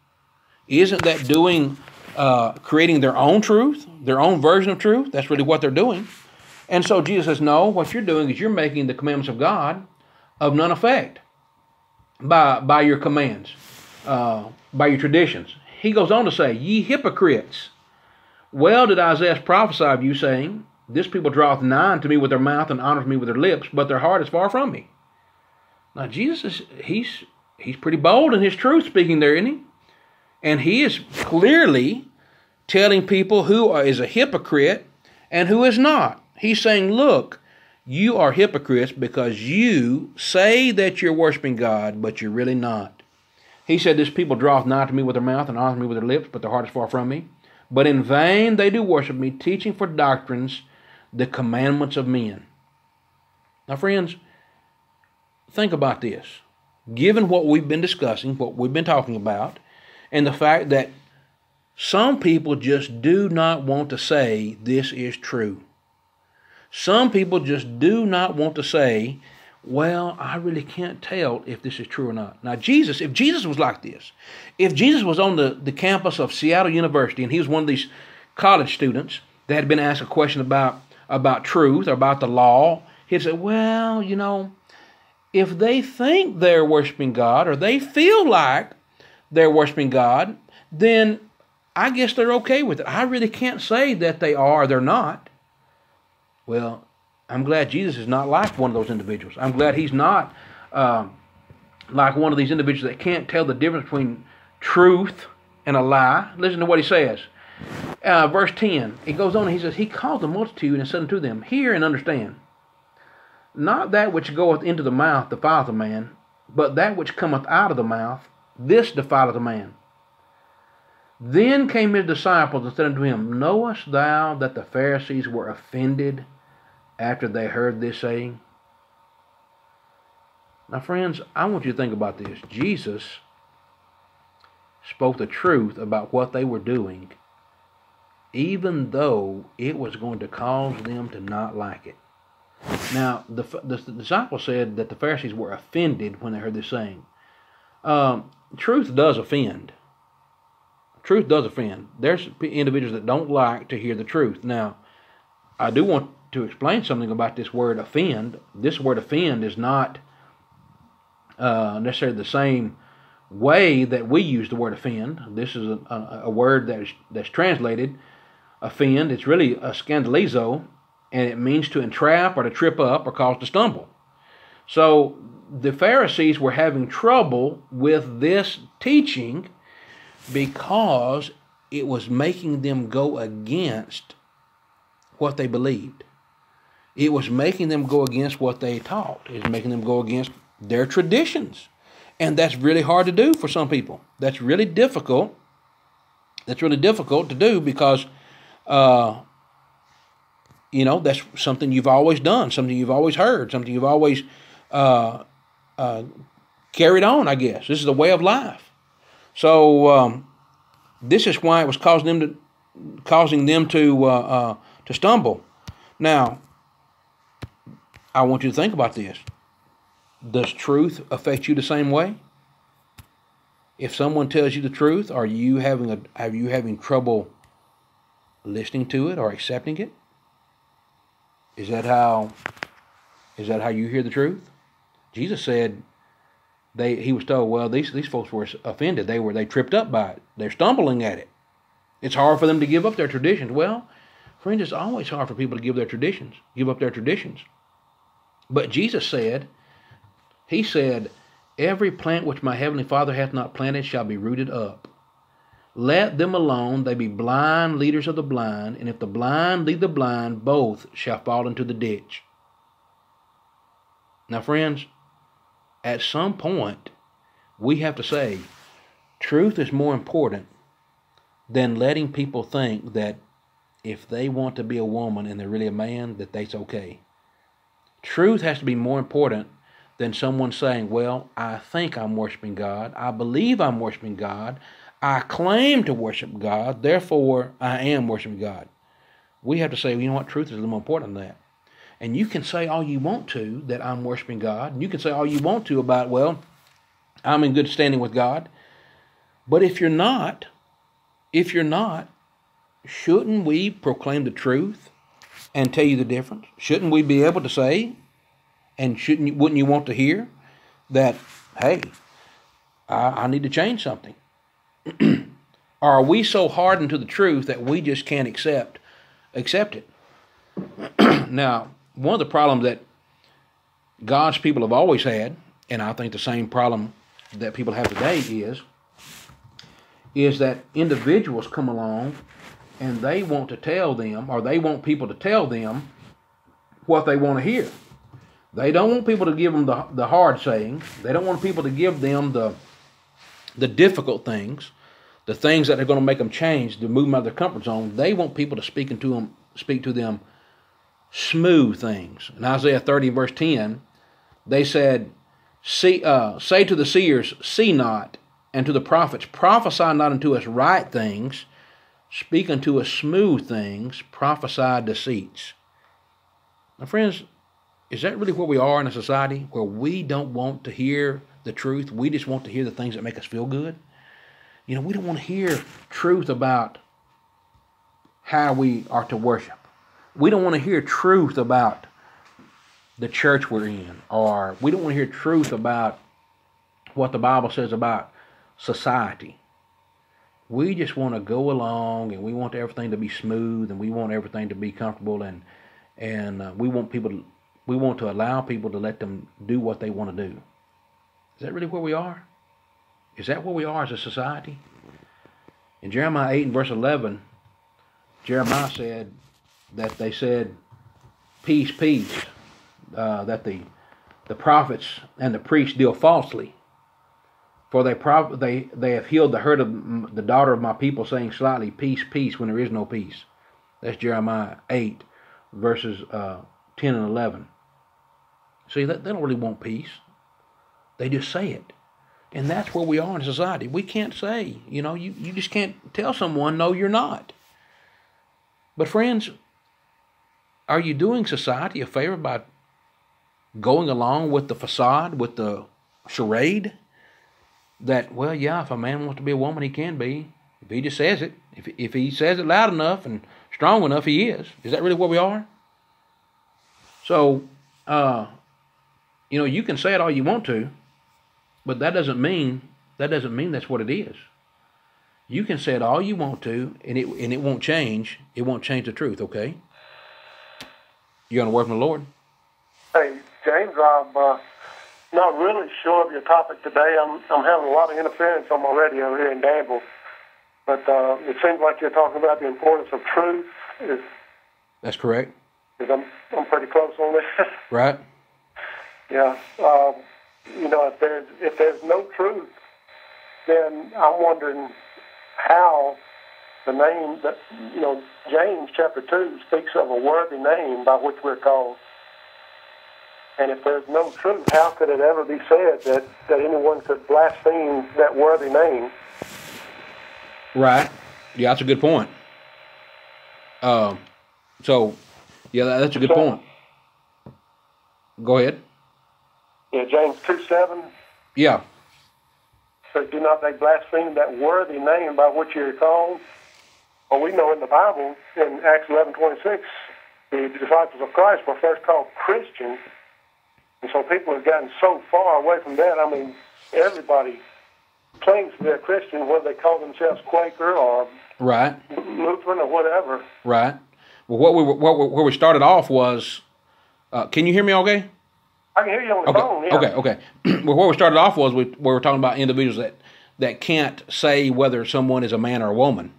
Isn't that doing, uh, creating their own truth, their own version of truth? That's really what they're doing. And so Jesus says, no, what you're doing is you're making the commandments of God of none effect by, by your commands, uh, by your traditions. He goes on to say, Ye hypocrites, well did Isaiah prophesy of you, saying, This people draweth nigh unto me with their mouth and honors me with their lips, but their heart is far from me. Now Jesus he's he's pretty bold in his truth speaking there, isn't he? And he is clearly telling people who is a hypocrite and who is not. He's saying, Look, you are hypocrites because you say that you're worshiping God, but you're really not. He said, This people draweth nigh to me with their mouth and honoreth me with their lips, but their heart is far from me. But in vain they do worship me, teaching for doctrines the commandments of men. Now, friends, think about this. Given what we've been discussing, what we've been talking about, and the fact that some people just do not want to say this is true. Some people just do not want to say well, I really can't tell if this is true or not. Now, Jesus, if Jesus was like this, if Jesus was on the, the campus of Seattle University and he was one of these college students that had been asked a question about, about truth or about the law, he'd say, well, you know, if they think they're worshiping God or they feel like they're worshiping God, then I guess they're okay with it. I really can't say that they are or they're not. Well, I'm glad Jesus is not like one of those individuals. I'm glad he's not um, like one of these individuals that can't tell the difference between truth and a lie. Listen to what he says. Uh, verse 10, it goes on, he says, He called the multitude and said unto them, Hear and understand. Not that which goeth into the mouth defileth a man, but that which cometh out of the mouth, this defileth a man. Then came his disciples and said unto him, Knowest thou that the Pharisees were offended after they heard this saying? Now, friends, I want you to think about this. Jesus spoke the truth about what they were doing, even though it was going to cause them to not like it. Now, the, the, the disciples said that the Pharisees were offended when they heard this saying. Um, truth does offend truth does offend. There's individuals that don't like to hear the truth. Now, I do want to explain something about this word offend. This word offend is not uh, necessarily the same way that we use the word offend. This is a, a, a word that is, that's translated offend. It's really a scandalizo, and it means to entrap or to trip up or cause to stumble. So the Pharisees were having trouble with this teaching because it was making them go against what they believed. It was making them go against what they taught. It was making them go against their traditions. And that's really hard to do for some people. That's really difficult. That's really difficult to do because, uh, you know, that's something you've always done, something you've always heard, something you've always uh, uh, carried on, I guess. This is a way of life. So um, this is why it was causing them to causing them to uh, uh, to stumble. Now, I want you to think about this. Does truth affect you the same way? If someone tells you the truth, are you having a are you having trouble listening to it or accepting it? Is that how is that how you hear the truth? Jesus said, they he was told, well, these these folks were offended. They were they tripped up by it. They're stumbling at it. It's hard for them to give up their traditions. Well, friends, it's always hard for people to give their traditions, give up their traditions. But Jesus said, He said, Every plant which my heavenly Father hath not planted shall be rooted up. Let them alone, they be blind leaders of the blind, and if the blind lead the blind, both shall fall into the ditch. Now, friends, at some point, we have to say truth is more important than letting people think that if they want to be a woman and they're really a man, that that's okay. Truth has to be more important than someone saying, Well, I think I'm worshiping God. I believe I'm worshiping God. I claim to worship God. Therefore, I am worshiping God. We have to say, well, you know what? Truth is a little more important than that. And you can say all you want to that I'm worshiping God. And you can say all you want to about, well, I'm in good standing with God. But if you're not, if you're not, shouldn't we proclaim the truth and tell you the difference? Shouldn't we be able to say, and shouldn't wouldn't you want to hear that, hey, I, I need to change something? Or are we so hardened to the truth that we just can't accept accept it? now, one of the problems that God's people have always had, and I think the same problem that people have today is, is that individuals come along and they want to tell them, or they want people to tell them what they want to hear. They don't want people to give them the, the hard saying. They don't want people to give them the the difficult things, the things that are going to make them change, to move them out of their comfort zone. They want people to speak into them, speak to them smooth things. In Isaiah 30, verse 10, they said, See, uh, Say to the seers, See not, and to the prophets, Prophesy not unto us right things, speak unto us smooth things, prophesy deceits. Now, friends, is that really where we are in a society where we don't want to hear the truth? We just want to hear the things that make us feel good. You know, we don't want to hear truth about how we are to worship. We don't want to hear truth about the church we're in, or we don't want to hear truth about what the Bible says about society. We just want to go along and we want everything to be smooth and we want everything to be comfortable and and uh, we want people to, we want to allow people to let them do what they want to do. Is that really where we are? Is that where we are as a society? In Jeremiah 8 and verse 11, Jeremiah said that they said, Peace, peace, uh, that the, the prophets and the priests deal falsely. For they, prov- they, they have healed the hurt of the daughter of my people, saying slightly, Peace, peace, when there is no peace. That's Jeremiah 8, verses uh, 10 and 11. See, they don't really want peace. They just say it. And that's where we are in society. We can't say, you know, you, you just can't tell someone, no, you're not. But, friends, are you doing society a favor by going along with the facade, with the charade? That, well, yeah, if a man wants to be a woman, he can be. If he just says it, if, if he says it loud enough and strong enough, he is. Is that really where we are? So, uh, you know, you can say it all you want to, but that doesn't mean that doesn't mean that's what it is. You can say it all you want to, and it and it won't change. It won't change the truth. Okay. You're gonna work from the Lord. Hey James, I'm uh, not really sure of your topic today. I'm I'm having a lot of interference on my radio here in Danville, but uh, it seems like you're talking about the importance of truth. Is That's correct. is I'm I'm pretty close on this. Right. Yeah. Um, you know, if there's if there's no truth, then I'm wondering how the name that you know James chapter two speaks of a worthy name by which we're called. And if there's no truth, how could it ever be said that, that anyone could blaspheme that worthy name? Right. Yeah, that's a good point. Um, so, yeah, that's a good point. Go ahead. Yeah, James two seven Yeah. says, "Do not they blaspheme that worthy name by which you are called." Well, we know in the Bible in Acts eleven twenty six, the disciples of Christ were first called Christians, and so people have gotten so far away from that. I mean, everybody claims to be a Christian, whether they call themselves Quaker or Right. Lutheran or whatever. Right. Well, what we were- what we- where we started off was, uh, can you hear me? Okay. I can hear you on the Okay. phone. Yeah. Okay. Okay. well, where we started off was we, we were talking about individuals that that can't say whether someone is a man or a woman.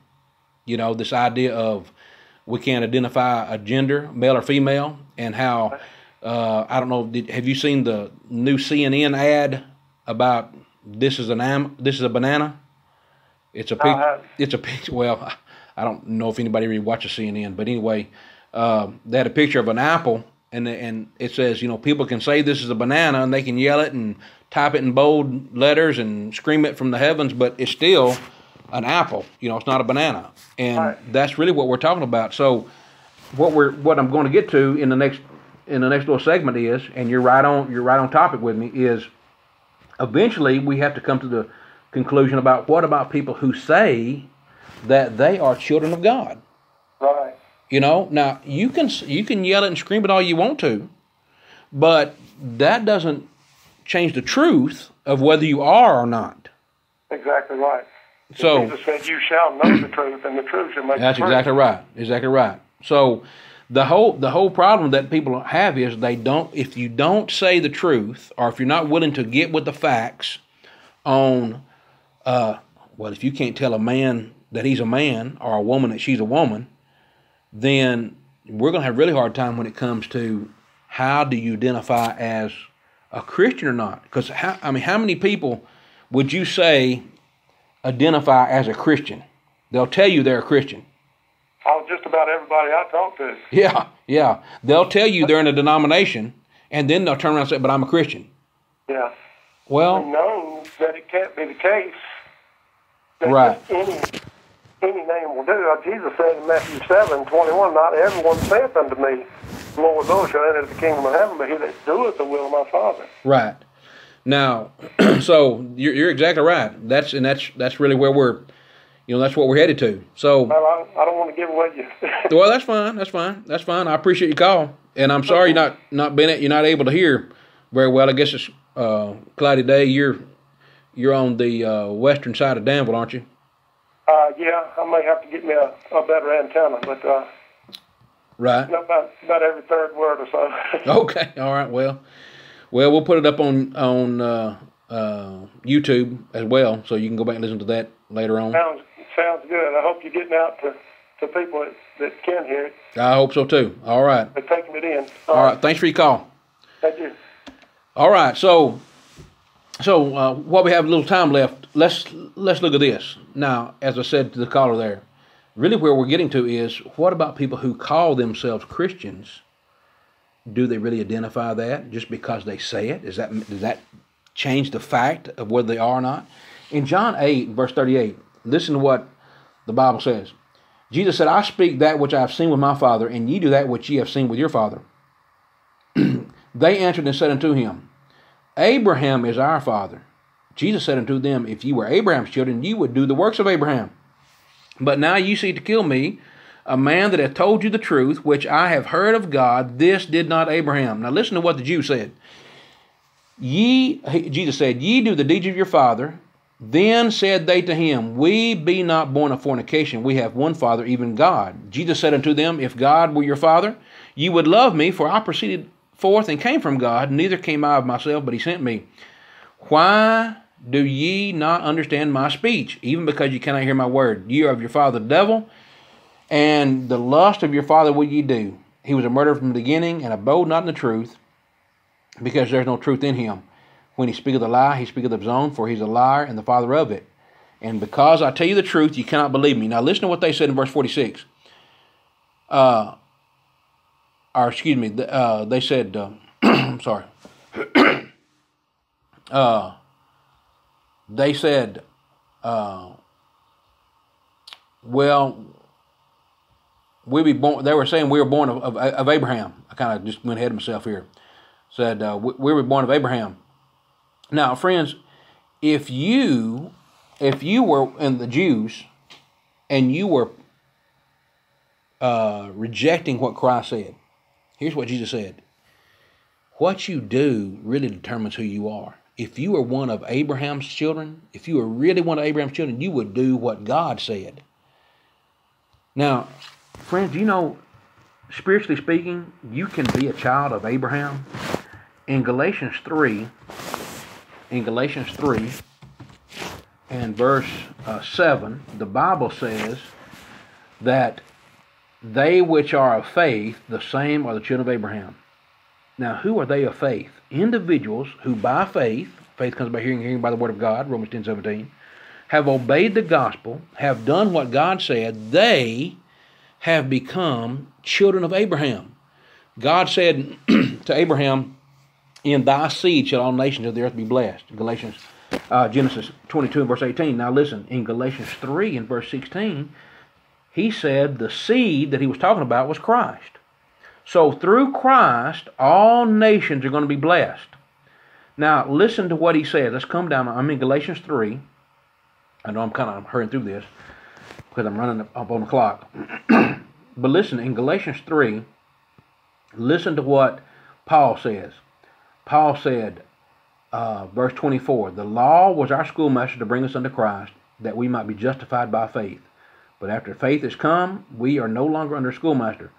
You know, this idea of we can't identify a gender, male or female, and how uh, I don't know. Did, have you seen the new CNN ad about this is an am this is a banana? It's a pic. haven't. It's a picture. Well, I don't know if anybody really watches CNN, but anyway, uh, they had a picture of an apple, and and it says, you know, people can say this is a banana, and they can yell it and type it in bold letters and scream it from the heavens, but it's still an apple. You know, it's not a banana, and that's really what we're talking about. So, what we're what I'm going to get to in the next in the next little segment is, and you're right on you're right on topic with me is eventually we have to come to the conclusion about what about people who say that they are children of God. You know, now you can you can yell it and scream it all you want to, but that doesn't change the truth of whether you are or not. Exactly right. So Jesus said, "You shall know the truth, and the truth shall make That's you free." exactly right. Exactly right. So the whole the whole problem that people have is they don't if you don't say the truth or if you're not willing to get with the facts on uh well if you can't tell a man that he's a man or a woman that she's a woman then we're going to have a really hard time when it comes to how do you identify as a Christian or not because how, I mean how many people would you say identify as a Christian they'll tell you they're a Christian Oh, just about everybody I talk to. yeah, yeah. They'll tell you they're in a denomination, and then they'll turn around and say, "But I'm a Christian." Yeah. Well, we know that it can't be the case. That Right. Any any name will do. Uh, Jesus said in Matthew seven twenty one, "Not everyone saith unto me, Lord knows shall enter the kingdom of heaven, but he that doeth the will of my Father. Right. Now, so you're, you're exactly right. That's and that's that's really where we're, you know, that's what we're headed to. So, Well, I, I don't want to give away you. well, that's fine. That's fine. That's fine. I appreciate your call, and I'm sorry you're not not been you're not able to hear very well. I guess it's uh, cloudy day. You're you're on the uh, western side of Danville, aren't you? Uh, yeah, I may have to get me a, a better antenna, but uh, Right. about about every third word or so. Okay. All right. Well, well, we'll put it up on on uh, uh, YouTube as well, so you can go back and listen to that later on. sounds sounds good. I hope you're getting out to, to people that, that can hear it. I hope so too. All right. They're taking it in. All right. Thanks for your call. Thank you. All right. So, so uh, while we have a little time left, let's let's look at this now. As I said to the caller there, really where we're getting to is what about people who call themselves Christians? Do they really identify that just because they say it? Is that does that change the fact of whether they are or not? In John eight verse thirty eight, listen to what the Bible says. Jesus said, "I speak that which I have seen with my Father, and ye do that which ye have seen with your father." they answered and said unto him, Abraham is our father. Jesus said unto them, If ye were Abraham's children, ye would do the works of Abraham. But now you seek to kill me, a man that hath told you the truth, which I have heard of God. This did not Abraham. Now listen to what the Jews said. Ye, Jesus said, Ye do the deeds of your father. Then said they to him, We be not born of fornication. We have one Father, even God. Jesus said unto them, If God were your Father, ye would love me, for I proceeded forth and came from God, neither came I of myself, but he sent me. Why do ye not understand my speech, even because ye cannot hear my word? Ye are of your father the devil, and the lust of your father will ye do. He was a murderer from the beginning, and abode not in the truth, because there is no truth in him. When he speaketh a lie, he speaketh of his own, for he is a liar and the father of it. And because I tell you the truth, you cannot believe me. Now listen to what they said in verse 46. Uh, or excuse me, uh, they said, uh, I'm sorry. uh, they said, uh, well, we be born. They were saying we were born of, of, of Abraham. I kind of just went ahead of myself here. Said uh, we, we were born of Abraham. Now, friends, if you if you were in the Jews and you were uh, rejecting what Christ said, here's what Jesus said: What you do really determines who you are. If you were one of Abraham's children, if you were really one of Abraham's children, you would do what God said. Now, friends, you know, spiritually speaking, you can be a child of Abraham. In Galatians 3, in Galatians 3 and verse uh, 7, the Bible says that they which are of faith, the same are the children of Abraham. Now, who are they of faith? Individuals who by faith, faith comes by hearing, hearing by the word of God, Romans 10 17, have obeyed the gospel, have done what God said, they have become children of Abraham. God said to Abraham, In thy seed shall all nations of the earth be blessed. Galatians, uh, Genesis 22 and verse 18. Now listen, in Galatians 3 and verse 16, he said the seed that he was talking about was Christ. So through Christ, all nations are going to be blessed. Now listen to what he says. Let's come down. I'm in Galatians 3. I know I'm kind of hurrying through this because I'm running up on the clock. but listen, in Galatians 3, listen to what Paul says. Paul said, uh, verse 24, The law was our schoolmaster to bring us unto Christ, that we might be justified by faith. But after faith has come, we are no longer under schoolmaster.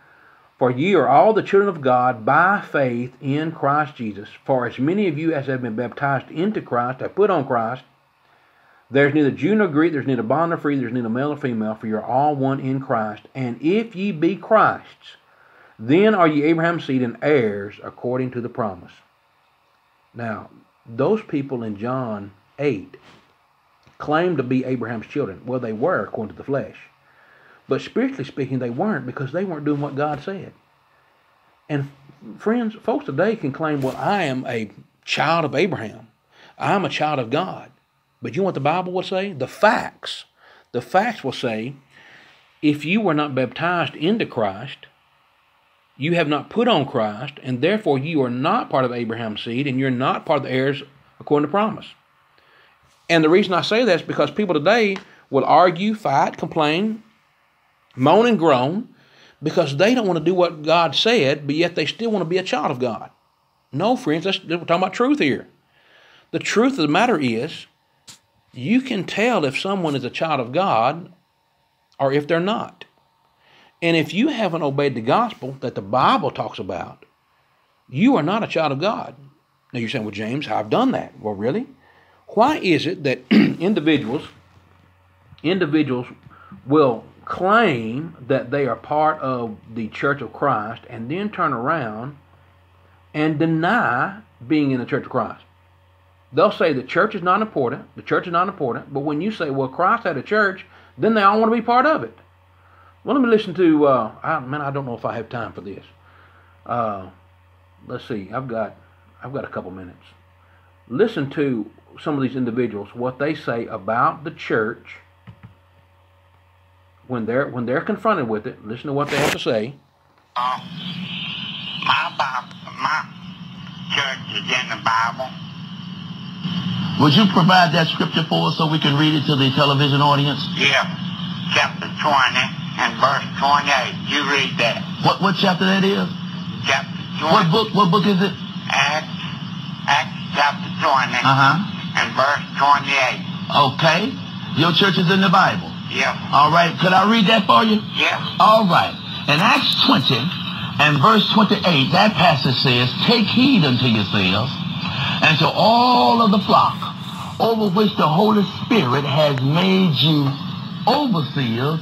For ye are all the children of God by faith in Christ Jesus. For as many of you as have been baptized into Christ have put on Christ. There's neither Jew nor Greek, there's neither bond nor free, there's neither male nor female, for you are all one in Christ. And if ye be Christ's, then are ye Abraham's seed and heirs according to the promise. Now, those people in John 8 claimed to be Abraham's children. Well, they were according to the flesh. But spiritually speaking, they weren't because they weren't doing what God said. And friends, folks today can claim, well, I am a child of Abraham. I'm a child of God. But you know what the Bible will say? The facts. The facts will say, if you were not baptized into Christ, you have not put on Christ, and therefore you are not part of Abraham's seed, and you're not part of the heirs according to promise. And the reason I say that is because people today will argue, fight, complain, moan and groan because they don't want to do what God said, but yet they still want to be a child of God. No, friends, that's, we're talking about truth here. The truth of the matter is, you can tell if someone is a child of God or if they're not. And if you haven't obeyed the gospel that the Bible talks about, you are not a child of God. Now you're saying, well, James, I've done that. Well, really? Why is it that individuals individuals will claim that they are part of the Church of Christ and then turn around and deny being in the Church of Christ? They'll say the church is not important, the church is not important, but when you say, well, Christ had a church, then they all want to be part of it. Well, let me listen to, uh, I, man, I don't know if I have time for this. Uh, let's see, I've got, I've got a couple minutes. Listen to some of these individuals, what they say about the church when they're when they're confronted with it. Listen to what they have to say. Uh, my Bible, my church is in the Bible. Would you provide that scripture for us so we can read it to the television audience? Yeah, chapter 20 and verse 28. You read that. What what chapter that is? Chapter 20. What book? What book is it? Acts, Acts chapter 20 Uh huh. and verse 28. Okay. Your church is in the Bible. Yeah. All right. Could I read that for you? Yeah. All right. In Acts 20 and verse 28, that passage says, Take heed unto yourselves and to all of the flock over which the Holy Spirit has made you overseers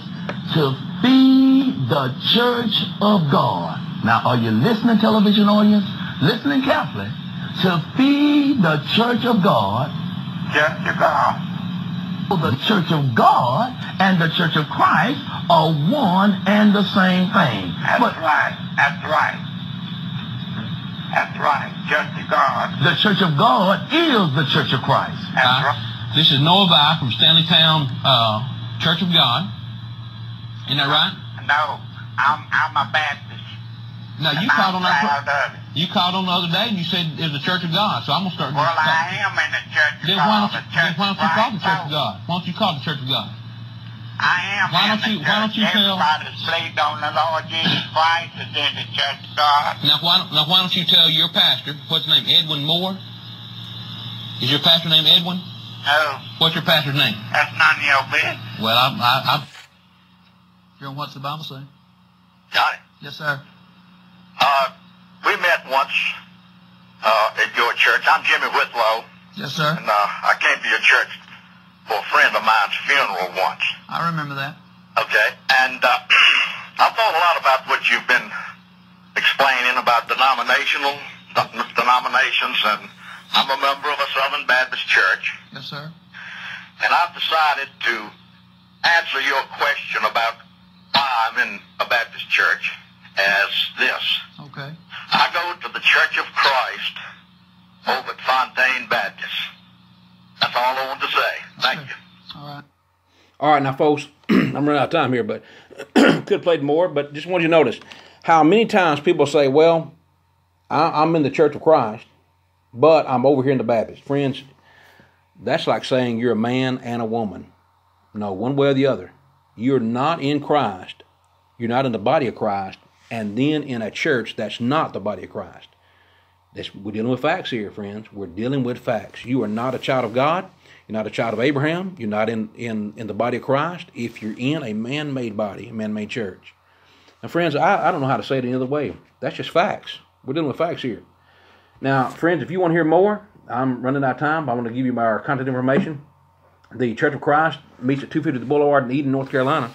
to feed the church of God. Now, are you listening, television audience? Listening carefully. To feed the church of God. Church of God. The church of God and the church of Christ are one and the same thing. That's right. That's right. That's right. Church of God. The church of God is the church of Christ. That's right. This is Noah Vai from Stanleytown uh, Church of God. Isn't that right? No, I'm I'm a Baptist. No, you called on that. You called on the other day and you said it was the Church of God. So I'm gonna start. Well, I am in the church of Then why God. don't, The you, church then why don't you call the Church of now. God? Why don't you call the Church of God? I am Why don't you- church. why don't you tell- Everybody on the Lord Jesus Christ is in the church of God. Now why don't, now why don't you tell your pastor what's his name? Edwin Moore. Is your pastor named Edwin? No, What's your pastor's name? that's none of your business. Well, I, I, I. Hear what's the Bible say? Got it. Yes, sir. Uh, we met once uh, at your church. I'm Jimmy Whitlow, Yes, sir. and uh, I came to your church for a friend of mine's funeral once. I remember that. Okay, and uh, I thought a lot about what you've been explaining about denominational denominations, and I'm a member of a Southern Baptist church, Yes, sir. and I've decided to answer your question about why I'm in a Baptist church as this. Okay. I go to the Church of Christ over at Fontaine Baptist. That's all I want to say. Thank you. All right. All right, now, folks, I'm running out of time here, but could have played more. But just want you to notice how many times people say, "Well, I, I'm in the Church of Christ, but I'm over here in the Baptist." Friends, that's like saying you're a man and a woman. No, one way or the other. You're not in Christ. You're not in the body of Christ, and then in a church that's not the body of Christ. This, we're dealing with facts here, friends. We're dealing with facts. You are not a child of God. You're not a child of Abraham. You're not in, in, in the body of Christ if you're in a man made body, a man made church. Now, friends, I, I don't know how to say it any other way. That's just facts. We're dealing with facts here. Now, friends, if you want to hear more, I'm running out of time. But I want to give you my contact information. The Church of Christ meets at 250 the Boulevard in Eden, North Carolina.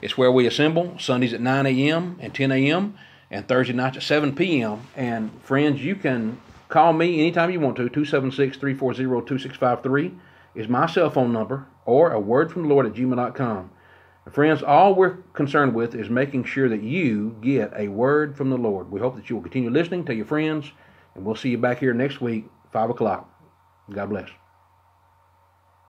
It's where we assemble Sundays at 9 a.m. and 10 a.m. and Thursday nights at 7 p.m. And friends, you can call me anytime you want to. 276-340-2653 is my cell phone number or a word from the Lord at gmail.com. Friends, all we're concerned with is making sure that you get a word from the Lord. We hope that you will continue listening. Tell your friends, and we'll see you back here next week, 5 o'clock. God bless.